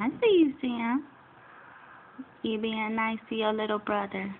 I see you, Sam. You being nice to your little brother.